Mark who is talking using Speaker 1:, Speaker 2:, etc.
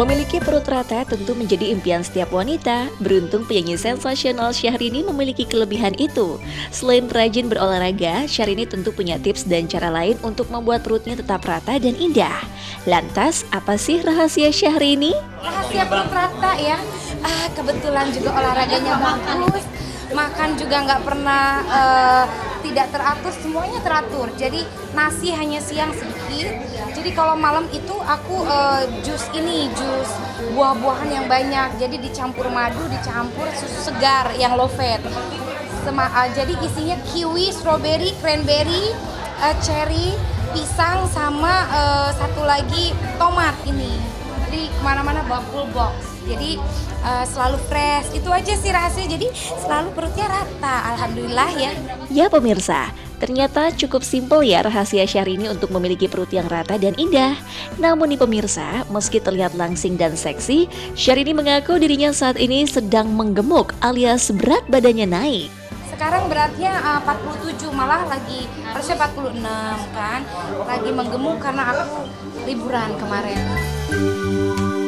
Speaker 1: Memiliki perut rata tentu menjadi impian setiap wanita. Beruntung penyanyi sensasional Syahrini memiliki kelebihan itu. Selain rajin berolahraga, Syahrini tentu punya tips dan cara lain untuk membuat perutnya tetap rata dan indah. Lantas, apa sih rahasia Syahrini?
Speaker 2: Rahasia perut rata ya. Ah, kebetulan juga olahraganya bagus. Makan juga nggak pernah uh, tidak teratur, semuanya teratur. Jadi nasi hanya siang sedikit. Jadi kalau malam itu aku uh, jus ini, jus buah-buahan yang banyak. Jadi dicampur madu, dicampur susu segar yang low fat. Sema, uh, jadi isinya kiwi, strawberry, cranberry, uh, cherry, pisang sama uh, satu lagi tomat ini. Jadi ke mana-mana bawa full box. Jadi uh, selalu fresh. Itu aja sih rahasia. Jadi selalu perutnya rata. Alhamdulillah ya.
Speaker 1: Ya pemirsa, ternyata cukup simpel ya rahasia Syahrini untuk memiliki perut yang rata dan indah. Namun nih pemirsa, meski terlihat langsing dan seksi, Syahrini mengaku dirinya saat ini sedang menggemuk alias berat badannya naik.
Speaker 2: Sekarang beratnya uh, 47 malah lagi harusnya 46 kan. Lagi menggemuk karena aku liburan kemarin. Música